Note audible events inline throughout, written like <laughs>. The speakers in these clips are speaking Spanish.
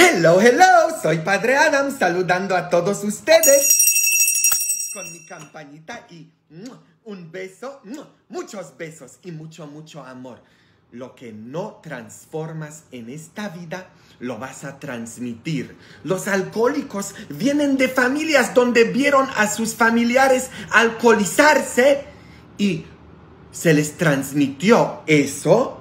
Hello, hello, soy Padre Adam saludando a todos ustedes con mi campañita y un beso, muchos besos y mucho, mucho amor. Lo que no transformas en esta vida, lo vas a transmitir. Los alcohólicos vienen de familias donde vieron a sus familiares alcoholizarse y se les transmitió eso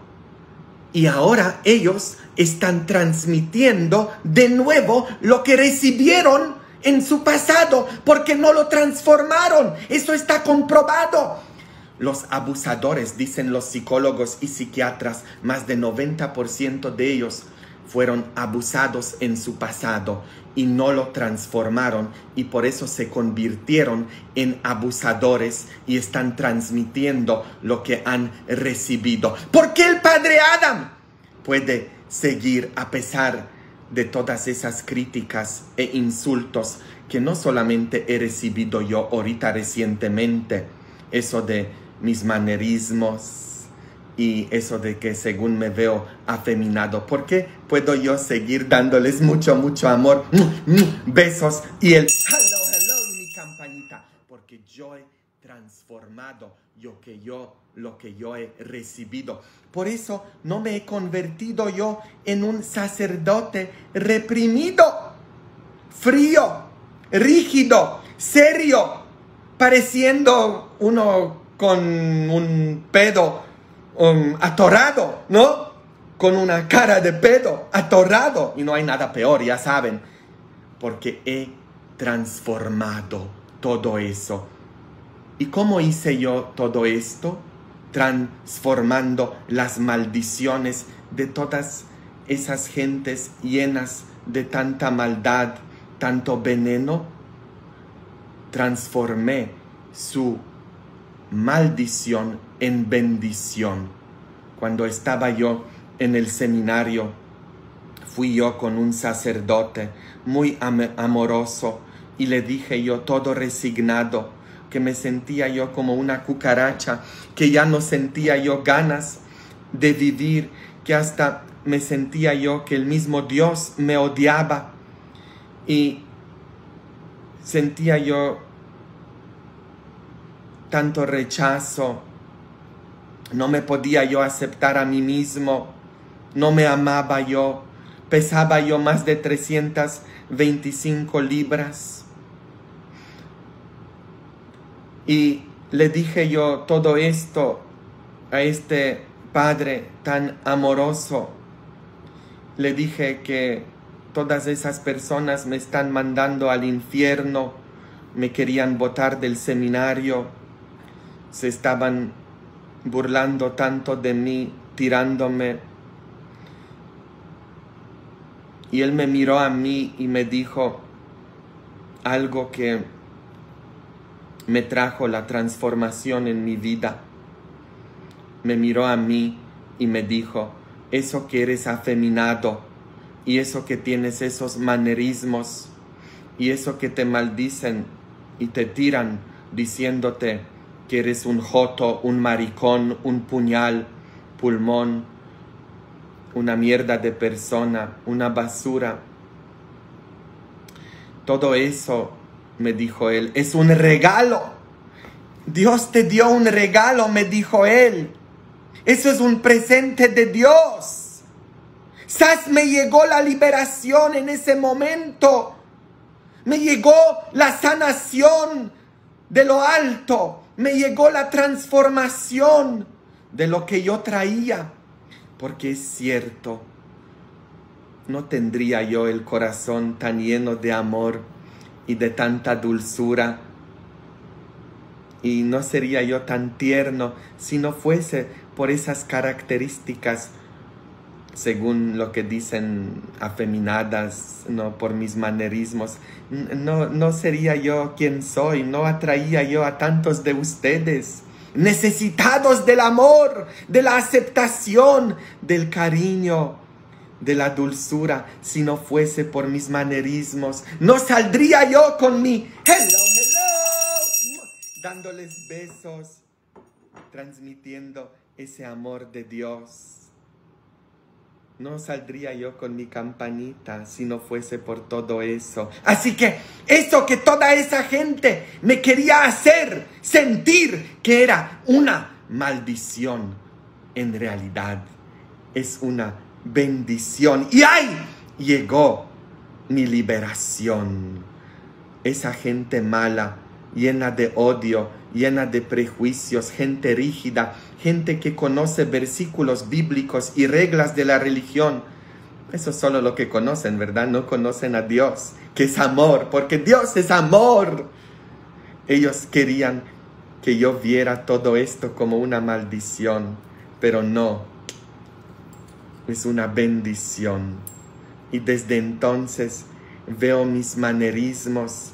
y ahora ellos están transmitiendo de nuevo lo que recibieron en su pasado porque no lo transformaron. Eso está comprobado. Los abusadores, dicen los psicólogos y psiquiatras, más de 90% de ellos fueron abusados en su pasado y no lo transformaron y por eso se convirtieron en abusadores y están transmitiendo lo que han recibido. ¿Por qué el padre Adam puede seguir a pesar de todas esas críticas e insultos que no solamente he recibido yo ahorita recientemente, eso de mis manerismos y eso de que según me veo afeminado, ¿por qué puedo yo seguir dándoles mucho, mucho amor, besos y el hello, hello mi campanita? Porque yo he transformado lo que yo, lo que yo he recibido. Por eso no me he convertido yo en un sacerdote reprimido, frío, rígido, serio, pareciendo uno con un pedo um, atorado, ¿no? Con una cara de pedo atorado. Y no hay nada peor, ya saben, porque he transformado todo eso ¿Y cómo hice yo todo esto? Transformando las maldiciones de todas esas gentes llenas de tanta maldad, tanto veneno. Transformé su maldición en bendición. Cuando estaba yo en el seminario, fui yo con un sacerdote muy amoroso y le dije yo todo resignado, que me sentía yo como una cucaracha, que ya no sentía yo ganas de vivir, que hasta me sentía yo que el mismo Dios me odiaba. Y sentía yo tanto rechazo, no me podía yo aceptar a mí mismo, no me amaba yo, pesaba yo más de 325 libras Y le dije yo todo esto a este padre tan amoroso. Le dije que todas esas personas me están mandando al infierno, me querían botar del seminario, se estaban burlando tanto de mí, tirándome. Y él me miró a mí y me dijo algo que me trajo la transformación en mi vida. Me miró a mí y me dijo, eso que eres afeminado y eso que tienes esos manerismos y eso que te maldicen y te tiran diciéndote que eres un joto, un maricón, un puñal, pulmón, una mierda de persona, una basura. Todo eso me dijo él, es un regalo. Dios te dio un regalo, me dijo él. Eso es un presente de Dios. ¿Sabes? Me llegó la liberación en ese momento. Me llegó la sanación de lo alto. Me llegó la transformación de lo que yo traía. Porque es cierto, no tendría yo el corazón tan lleno de amor y de tanta dulzura. Y no sería yo tan tierno si no fuese por esas características, según lo que dicen afeminadas, no por mis manerismos. No, no sería yo quien soy, no atraía yo a tantos de ustedes necesitados del amor, de la aceptación, del cariño de la dulzura si no fuese por mis manerismos. No saldría yo con mi hello, hello, dándoles besos, transmitiendo ese amor de Dios. no saldría yo con mi campanita si no fuese por todo eso. Así que eso que toda esa gente me quería hacer sentir que era una maldición, en realidad es una bendición. Y ahí llegó mi liberación. Esa gente mala, llena de odio, llena de prejuicios, gente rígida, gente que conoce versículos bíblicos y reglas de la religión. Eso es solo lo que conocen, ¿verdad? No conocen a Dios, que es amor, porque Dios es amor. Ellos querían que yo viera todo esto como una maldición, pero no, es una bendición. Y desde entonces veo mis manerismos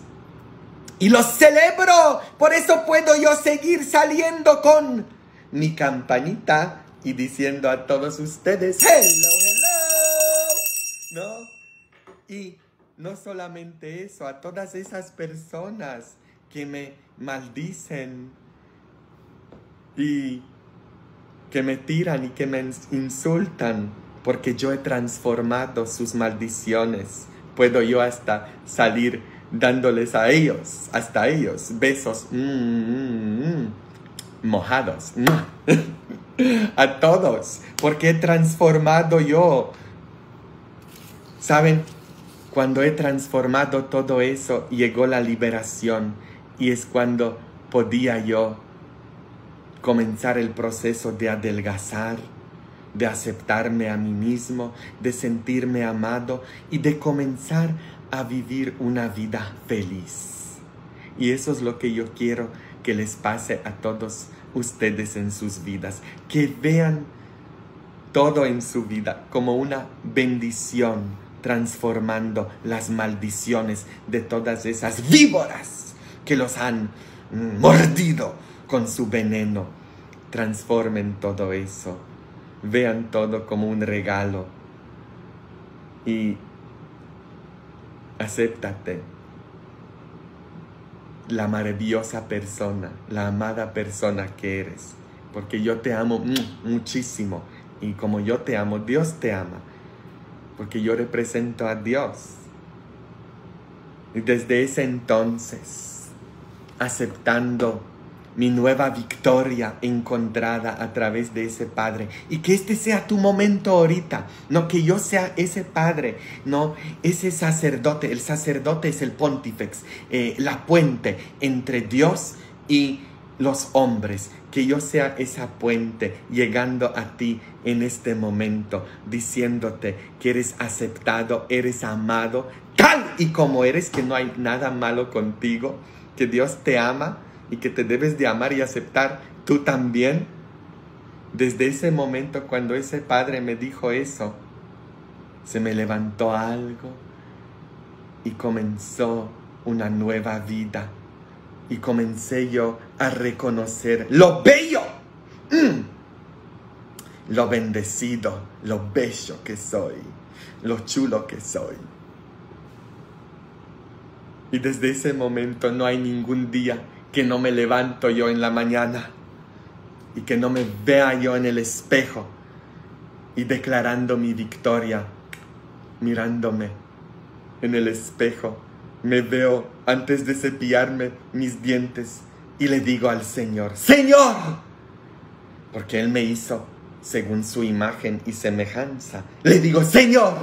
y los celebro. Por eso puedo yo seguir saliendo con mi campanita y diciendo a todos ustedes, hello, hello. ¿No? Y no solamente eso, a todas esas personas que me maldicen y que me tiran y que me insultan porque yo he transformado sus maldiciones. Puedo yo hasta salir dándoles a ellos, hasta ellos, besos. Mm, mm, mm mojados. <laughs> A todos, porque he transformado yo. ¿Saben? Cuando he transformado todo eso, llegó la liberación y es cuando podía yo comenzar el proceso de adelgazar, de aceptarme a mí mismo, de sentirme amado y de comenzar a vivir una vida feliz. Y eso es lo que yo quiero que les pase a todos ustedes en sus vidas, que vean todo en su vida como una bendición, transformando las maldiciones de todas esas víboras que los han mordido con su veneno. Transformen todo eso, vean todo como un regalo y acéptate la maravillosa persona, la amada persona que eres. Porque yo te amo muchísimo. Y como yo te amo, Dios te ama. Porque yo represento a Dios. Y desde ese entonces, aceptando mi nueva victoria encontrada a través de ese Padre. Y que este sea tu momento ahorita, no que yo sea ese Padre, no ese sacerdote. El sacerdote es el pontifex, eh, la puente entre Dios y los hombres. Que yo sea esa puente llegando a ti en este momento, diciéndote que eres aceptado, eres amado, tal y como eres, que no hay nada malo contigo, que Dios te ama y que te debes de amar y aceptar tú también. Desde ese momento cuando ese padre me dijo eso, se me levantó algo y comenzó una nueva vida. Y comencé yo a reconocer lo bello, mm, lo bendecido, lo bello que soy, lo chulo que soy. Y desde ese momento no hay ningún día que no me levanto yo en la mañana y que no me vea yo en el espejo y declarando mi victoria, mirándome en el espejo, me veo antes de cepillarme mis dientes y le digo al Señor, Señor, porque Él me hizo según su imagen y semejanza. Le digo, Señor,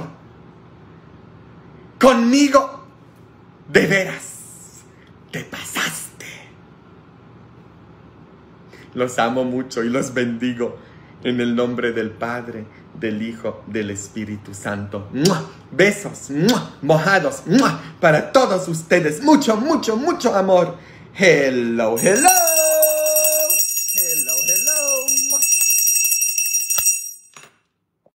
conmigo de veras te. Los amo mucho y los bendigo en el nombre del Padre, del Hijo, del Espíritu Santo. Besos mojados para todos ustedes. Mucho, mucho, mucho amor. Hello, hello.